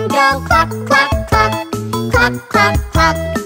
and go clack clack clack clack cluck.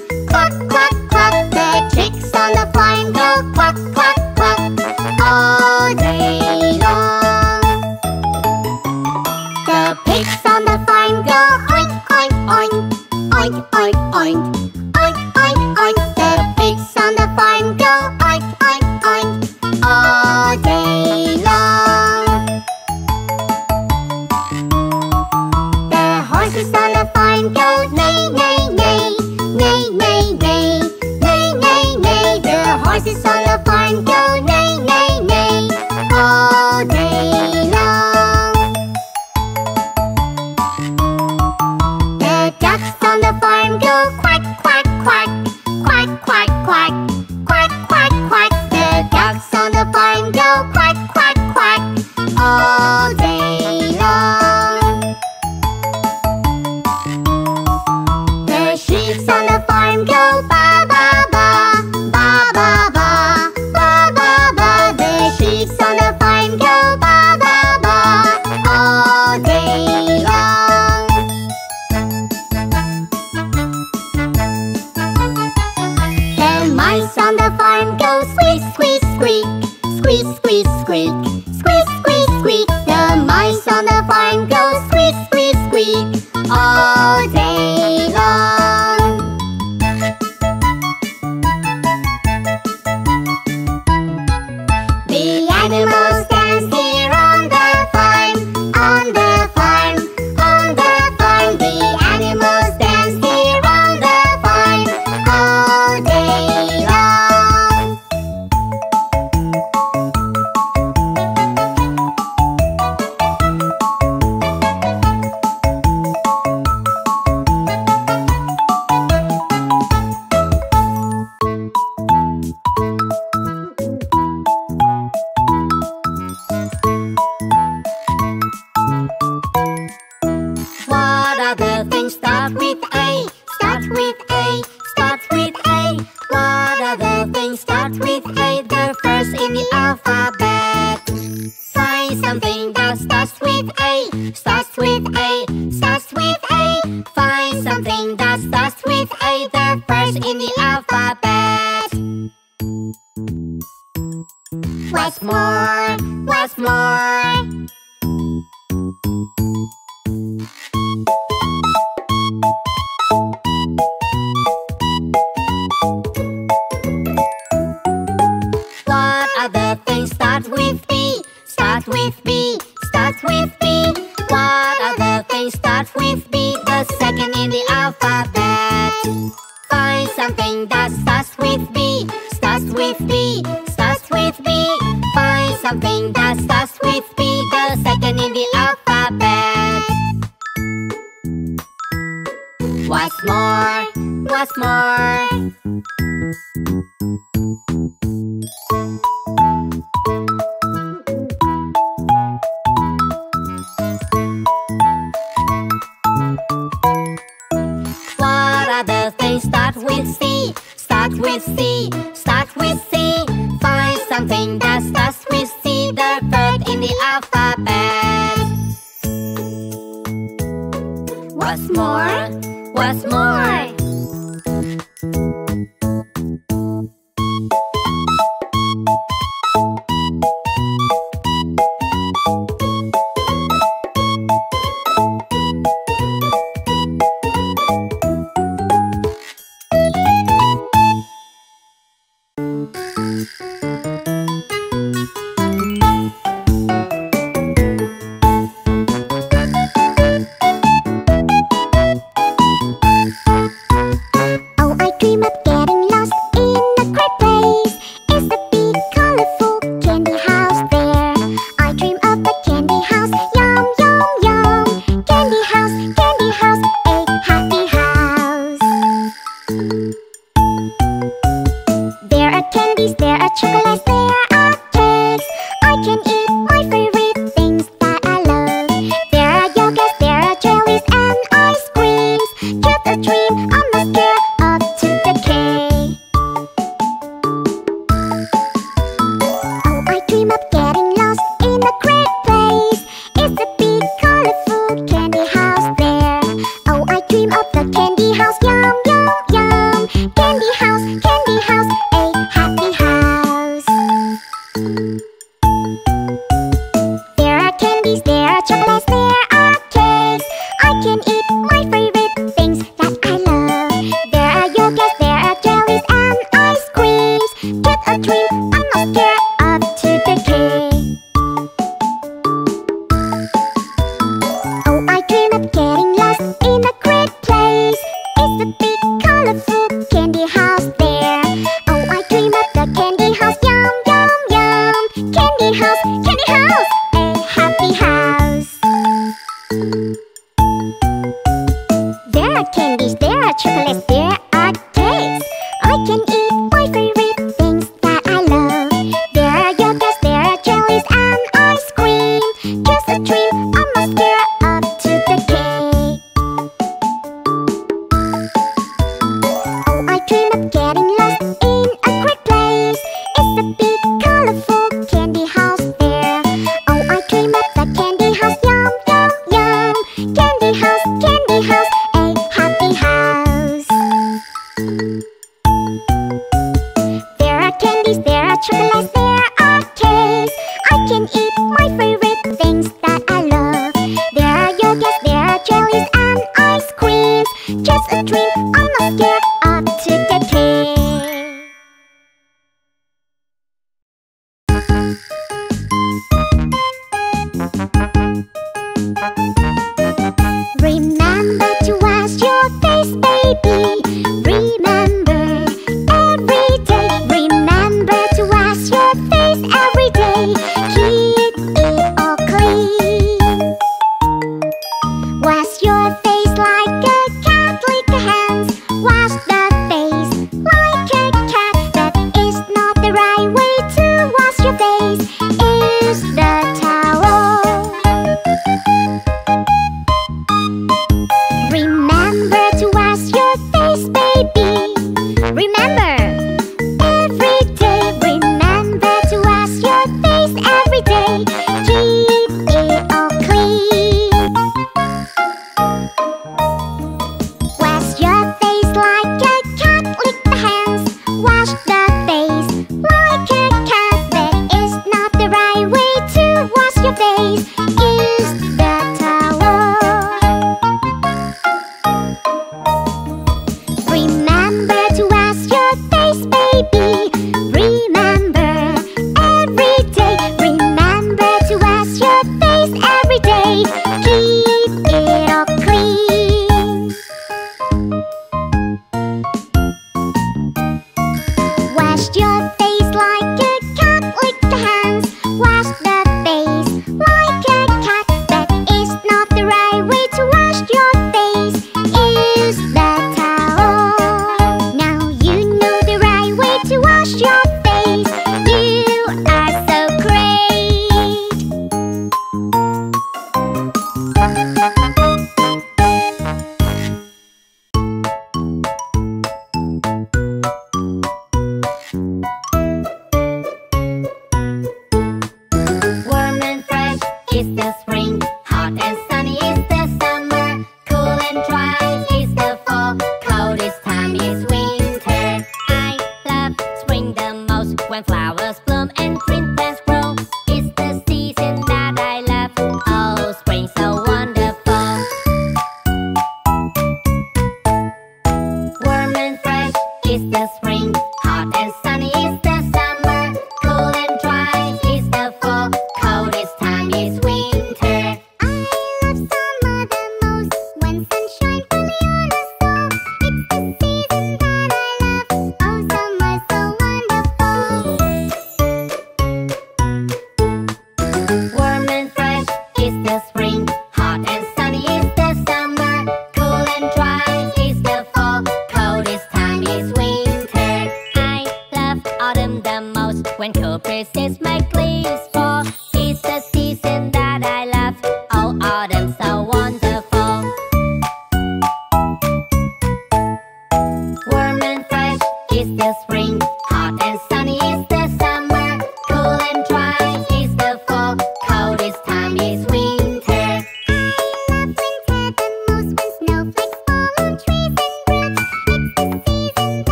something that's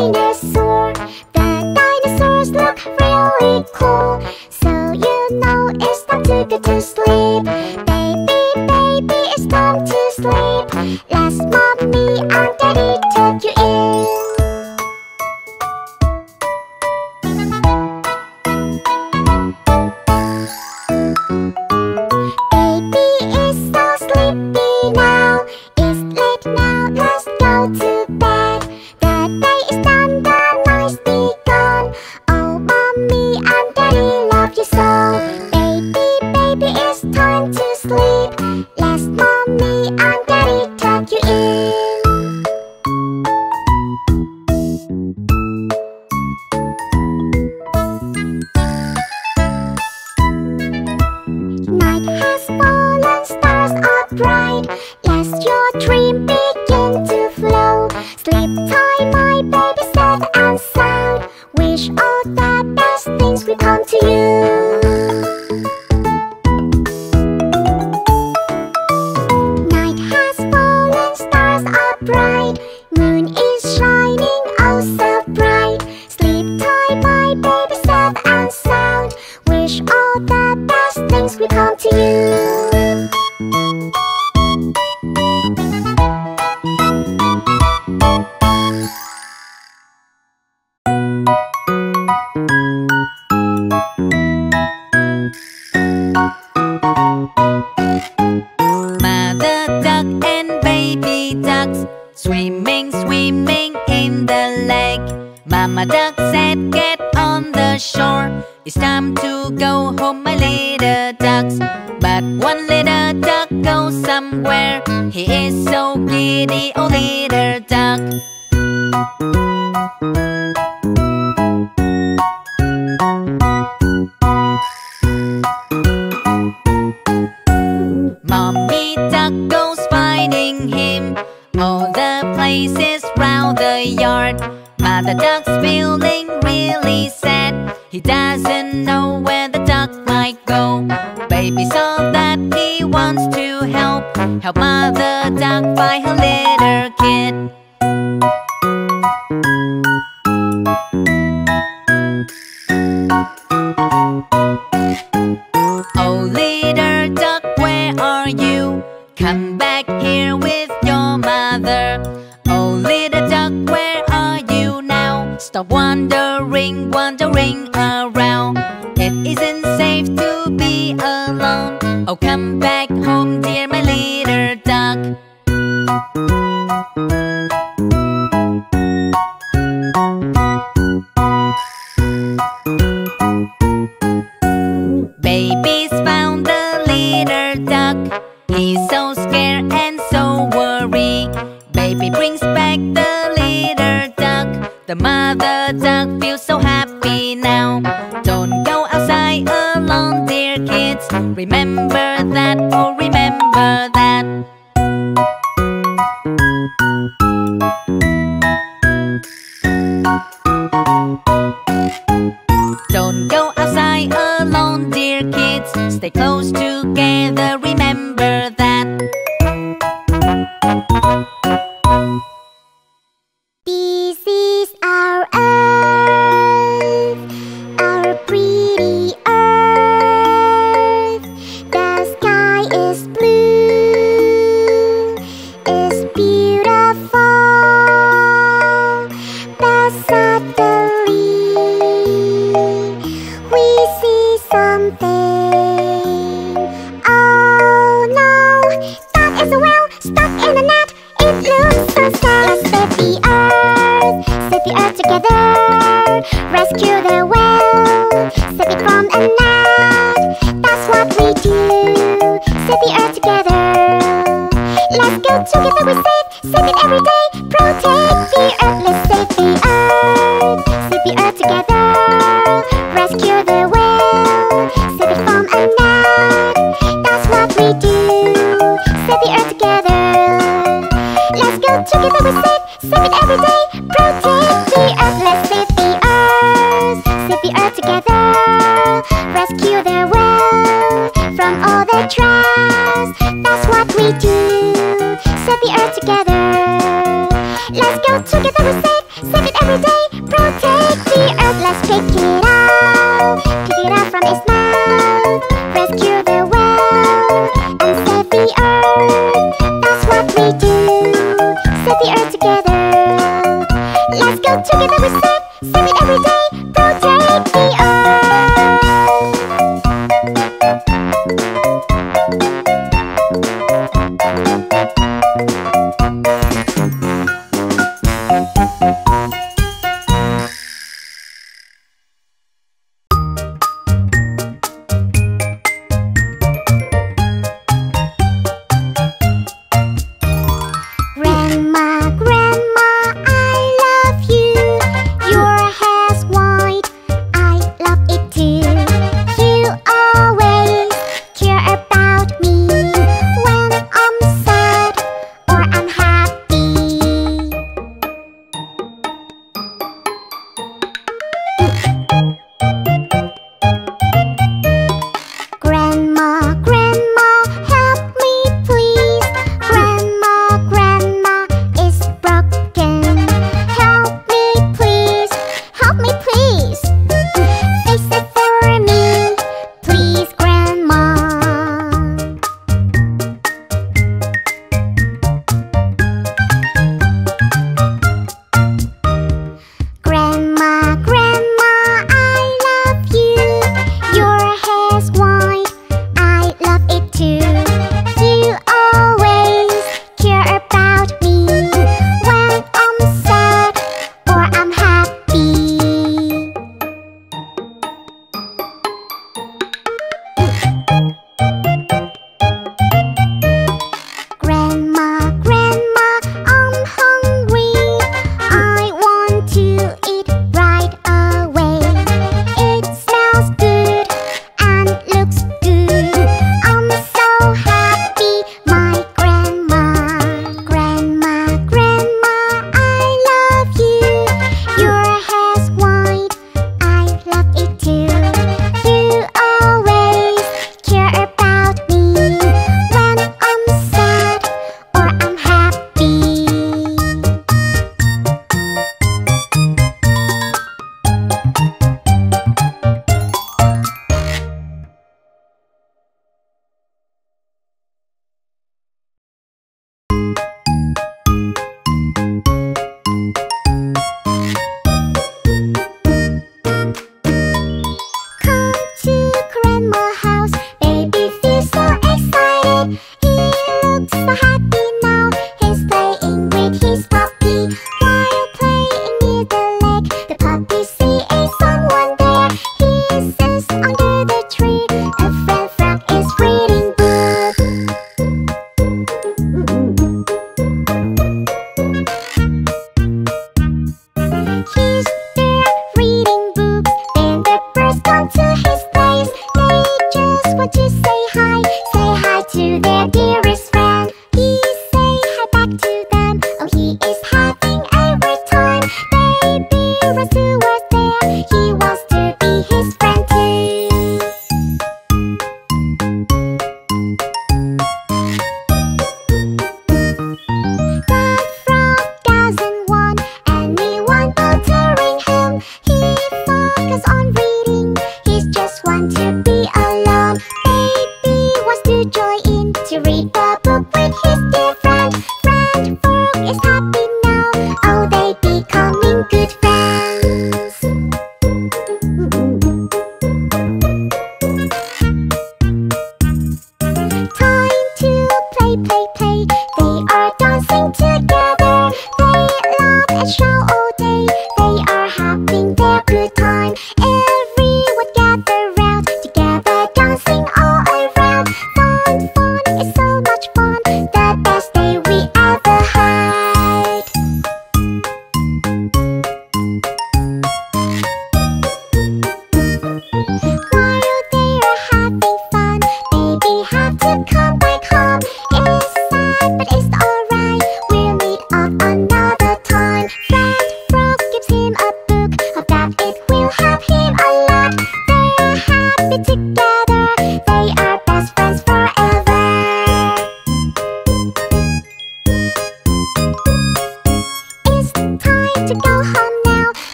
dinosaur. The dinosaurs look really cool. So you know it's time to go to sleep. But one little duck goes somewhere. He is so giddy, oh little duck. Mommy duck goes finding him. All the places round the yard. Mother duck's feeling really sad. He doesn't know where the duck might go baby saw that he wants to help Help mother duck by her little kid Oh little duck, where are you? Come back here with your mother Oh little duck, where are you now? Stop wandering, wandering. Oh, come back home, dear, my little duck. Babies found the little duck. He's so scared and so worried. Baby brings back the little duck. The mother duck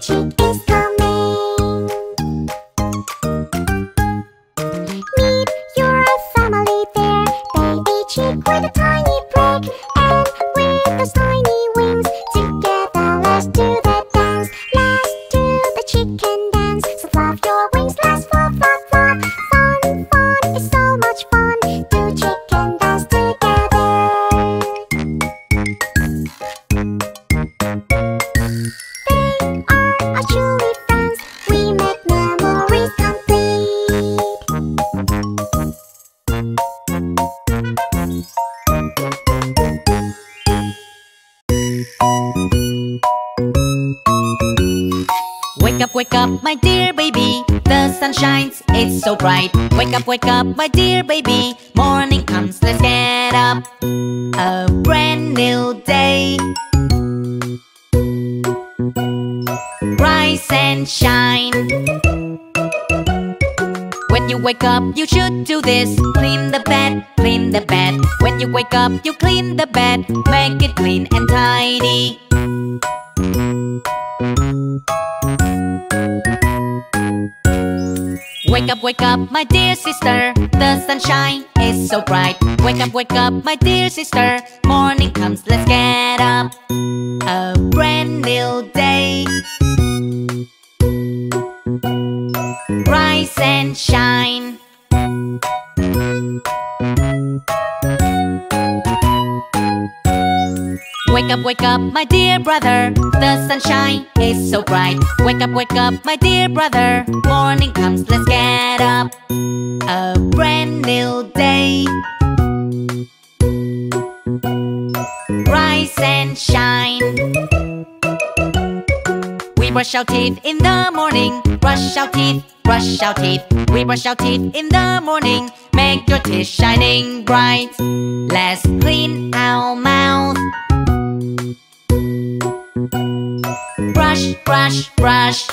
Just. So bright. Wake up, wake up, my dear baby. Morning comes, let's get up. A brand new day. Rise and shine. When you wake up, you should do this. Clean the bed, clean the bed. When you wake up, you clean the bed. Make it clean and tidy. Wake up, wake up, my dear sister. The sunshine is so bright. Wake up, wake up, my dear sister. Morning comes, let's get up. A brand new day. Rise and shine. Wake up, wake up, my dear brother. The sunshine is so bright. Wake up, wake up, my dear brother. Morning comes, let's get up. A brand new day. Rise and shine. We brush our teeth in the morning. Brush our teeth, brush our teeth. We brush our teeth in the morning. Make your teeth shining bright. Let's clean our mouth. Brush, brush, brush.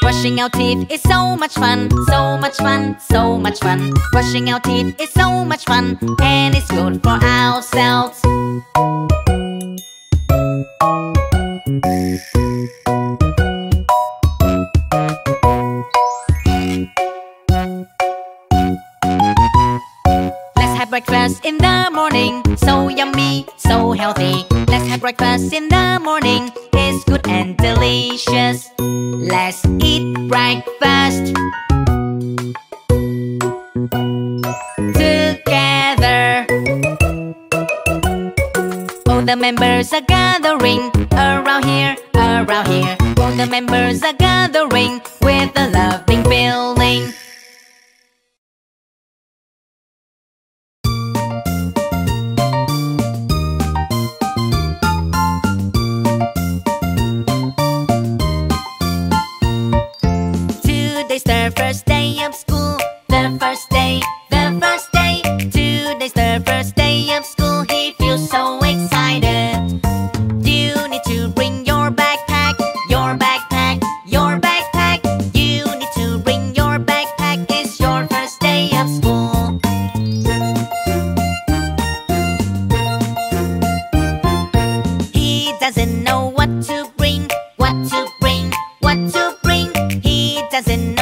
Brushing our teeth is so much fun, so much fun, so much fun. Brushing our teeth is so much fun, and it's good for ourselves. Breakfast in the morning, so yummy, so healthy. Let's have breakfast in the morning, it's good and delicious. Let's eat breakfast together. All the members are gathering around here, around here. All the members are gathering with a loving feeling. First day of school. The first day, the first day. Today's the first day of school. He feels so excited. You need to bring your backpack, your backpack, your backpack. You need to bring your backpack. It's your first day of school. He doesn't know what to bring, what to bring, what to bring. He doesn't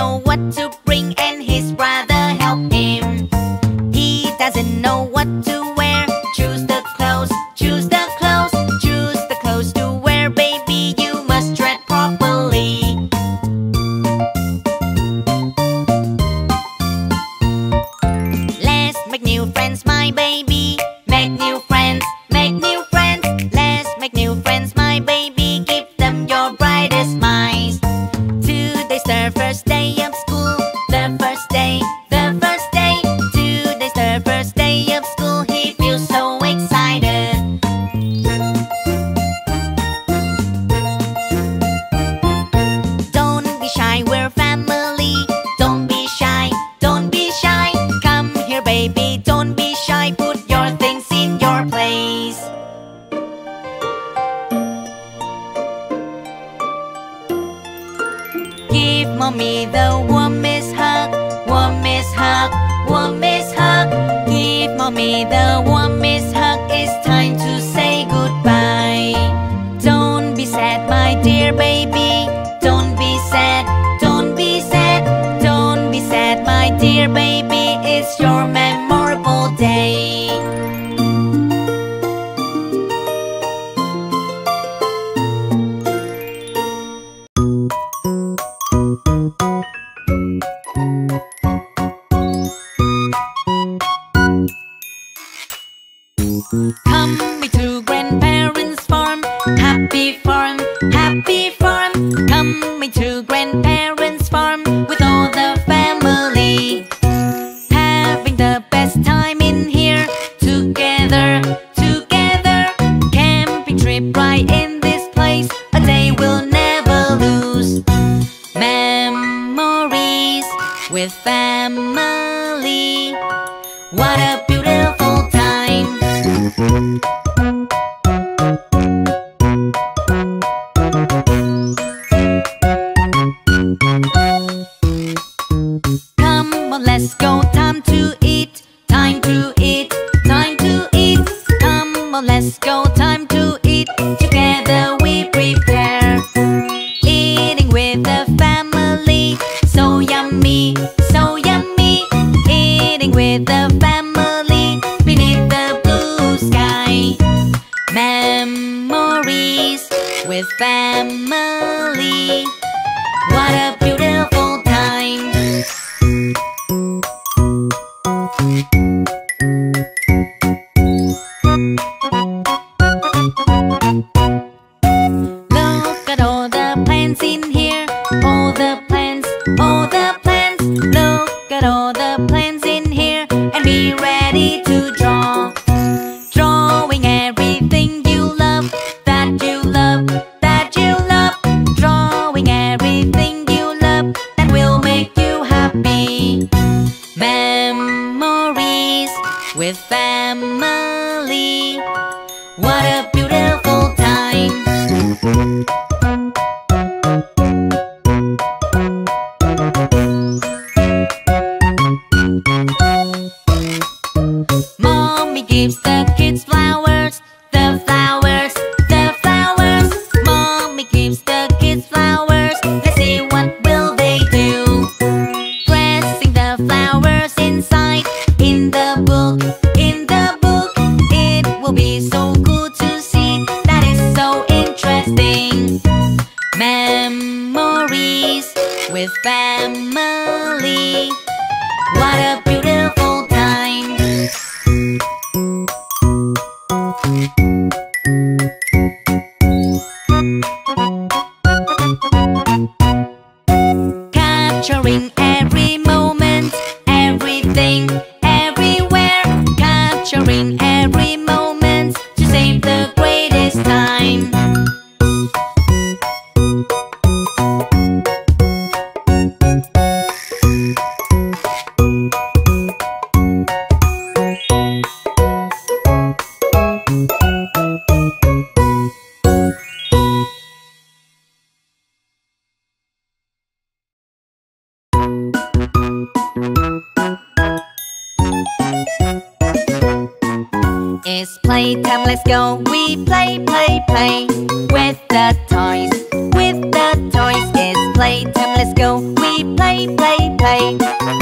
let's go. We play, play, play with the toys. With the toys, it's playtime, let's go. We play, play, play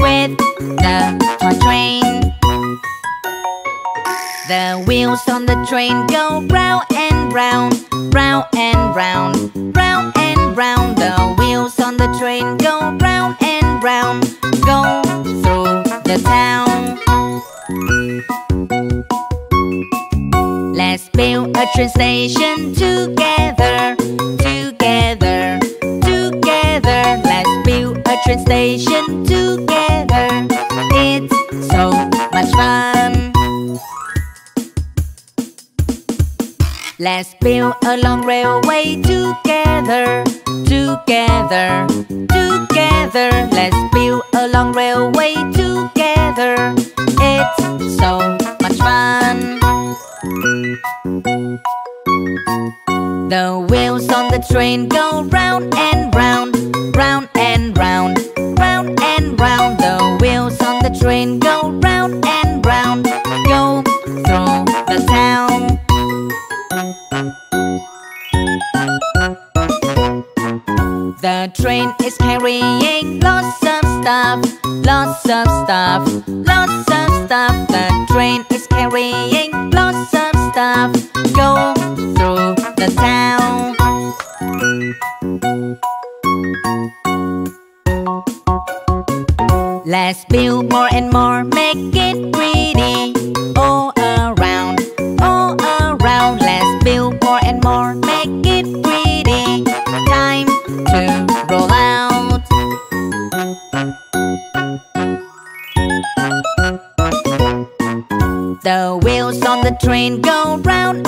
with the toy train. The wheels on the train go round and round, round and round, round and round. The wheels on the train go round and round, go through the town. Let's build a train station together, together, together. Let's build a train station together. It's so much fun. Let's build a long railway together, together, together. Let's build a long railway together. It's so much fun. The wheels on the train go round and round, round and round, round and round. The wheels on the train go round and round, go through the town. The train is carrying lots of stuff, lots of stuff, lots of stuff. The train is carrying lots of stuff. Go through the town. Let's build more and more, make it pretty. The wheels on the train go round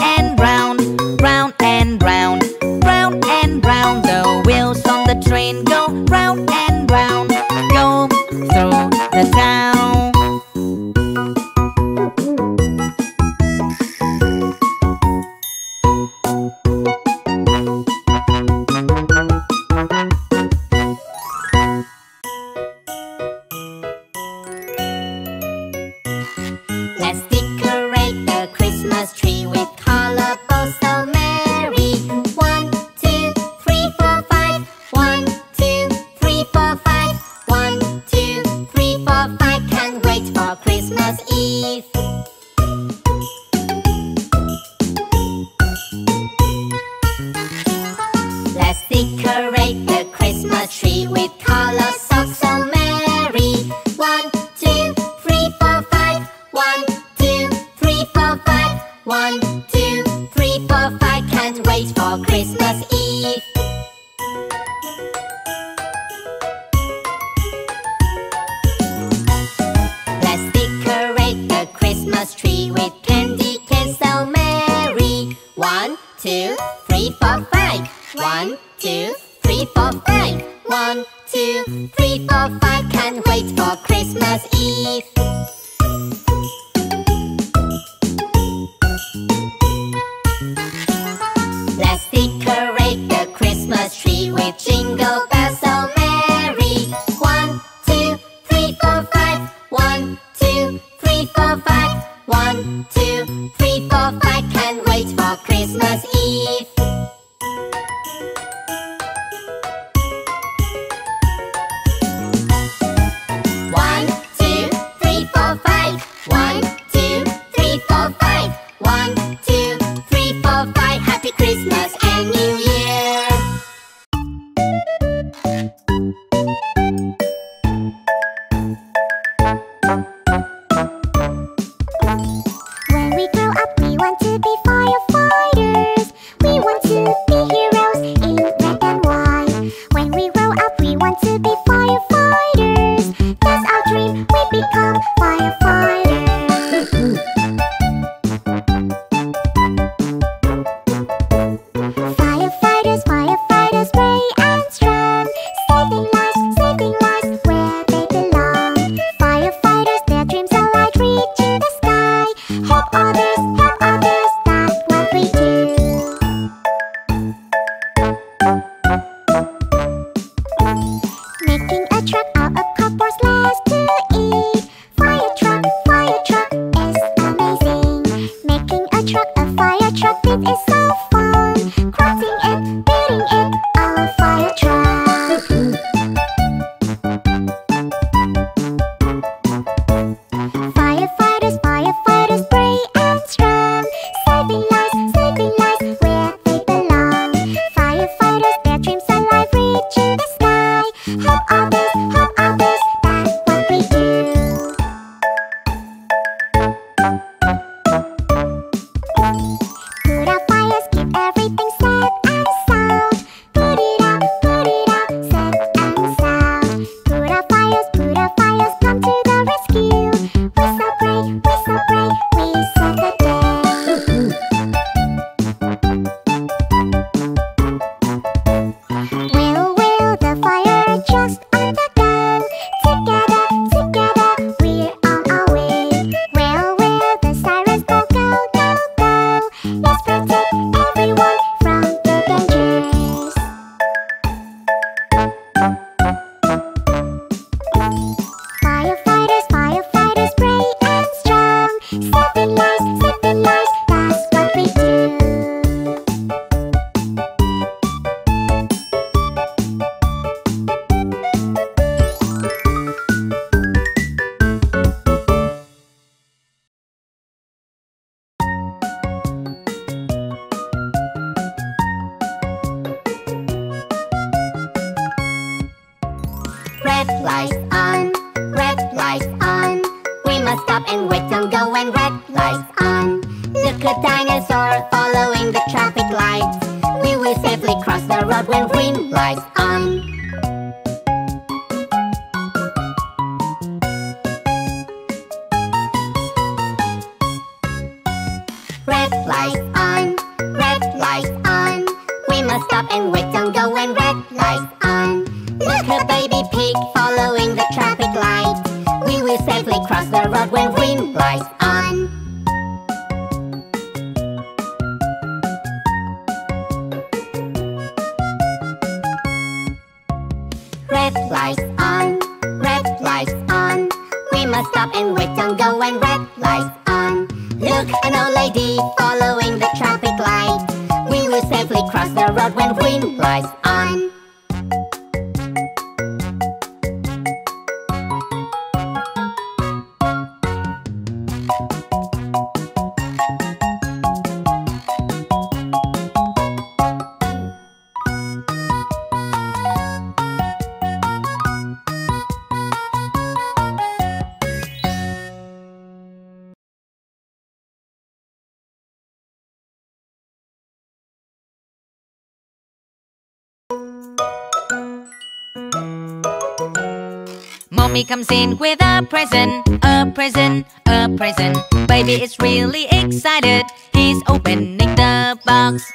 Mommy comes in with a present, a present, a present. Baby is really excited. He's opening the box.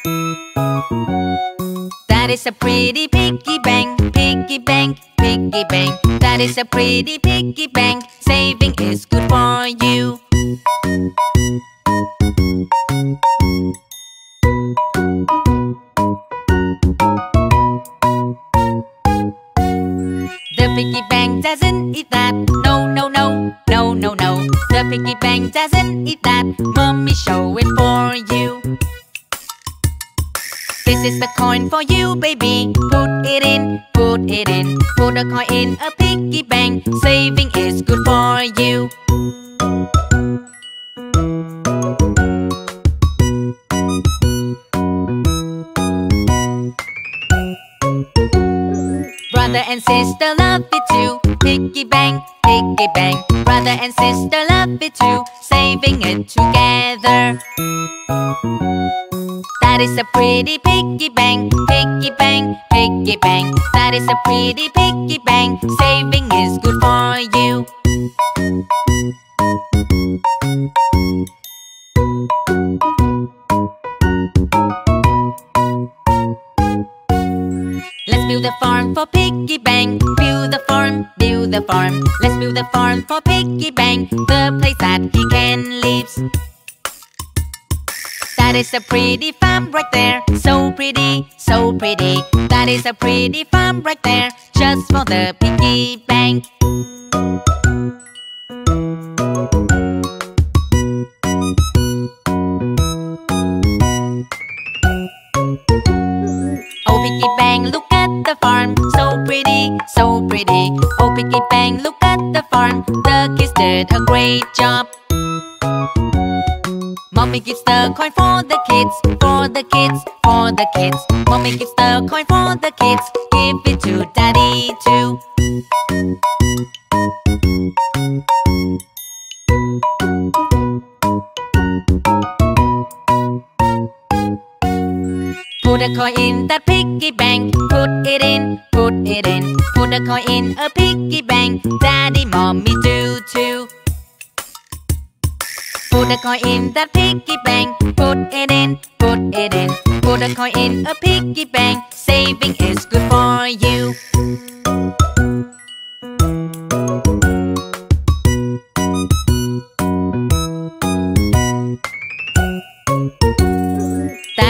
That is a pretty piggy bank, piggy bank, piggy bank. That is a pretty piggy bank. Saving is good for you. Piggy bank doesn't eat that. No, no, no, no, no, no. The piggy bank doesn't eat that. Mommy, show it for you. This is the coin for you, baby. Put it in, put it in. Put a coin in a piggy bank. Saving is good for you. Brother and sister love it too. Piggy bank, piggy bank. Brother and sister love it too. Saving it together. That is a pretty piggy bank, piggy bank, piggy bank. That is a pretty piggy bank. Saving is good for you. Let's build a farm for piggy bank. Build a farm, build a farm. Let's build a farm for piggy bank. The place that he can live. That is a pretty farm right there. So pretty, so pretty. That is a pretty farm right there. Just for the piggy bank. Oh piggy bank, look The kids did a great job. Mommy gives the coin for the kids, for the kids, for the kids. Mommy gives the coin for the kids, give it to daddy too. Put a coin in that piggy bank, put it in, put it in. Put a coin in a piggy bank, daddy, mommy do too. Put a coin in that piggy bank, put it in, put it in. Put a coin in a piggy bank, saving is good for you.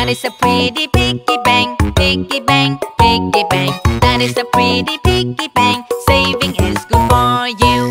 That is a pretty piggy bank, piggy bank, piggy bank. That is a pretty piggy bank, saving is good for you.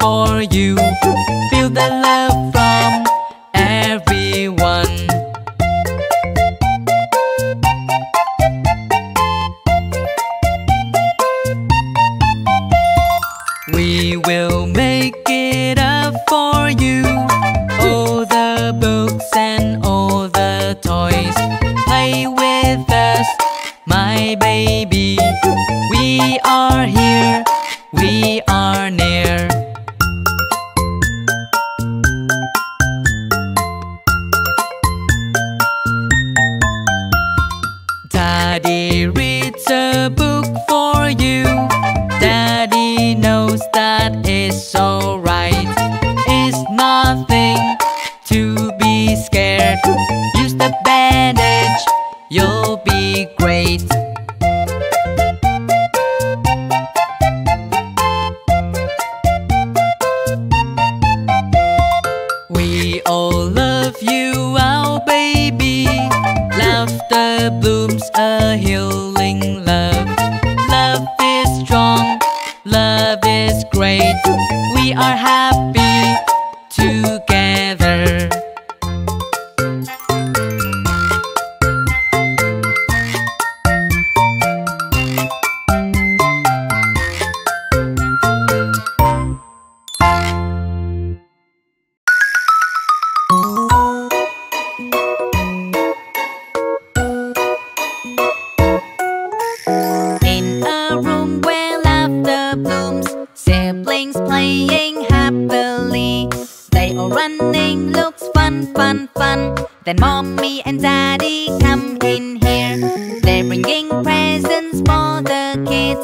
For you. Feel the love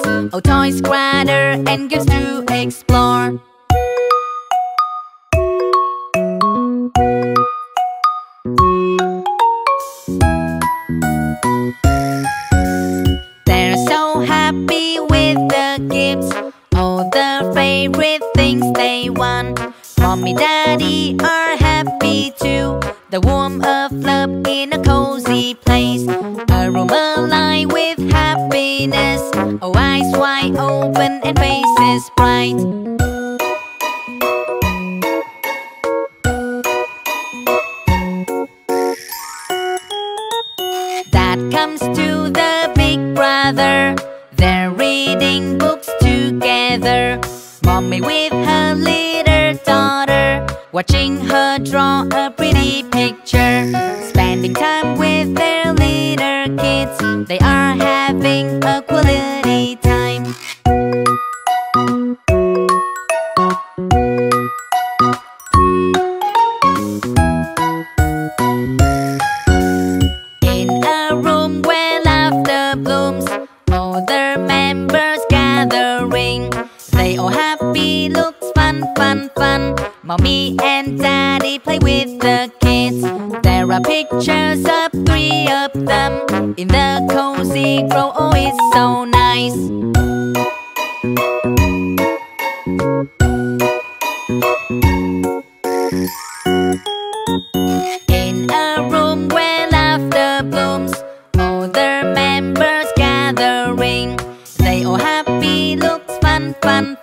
cards Oh, toy squatter and games to explore. They're so happy with the gifts. All the favorite things they want. Mommy, daddy are happy too. The warm of love in a cozy place. eye open and faces bright. Dad comes to the big brother. They're reading books together. Mommy with her little daughter Watching her draw a pretty picture. Spending time with their little kids. They are having a quality Mommy and daddy play with the kids. There are pictures of three of them In the cozy grow, oh it's so nice.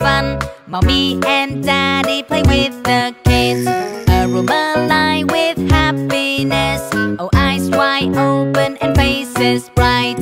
fun. Mommy and Daddy play with the kids. A room alive with happiness. Oh, eyes wide open and faces bright.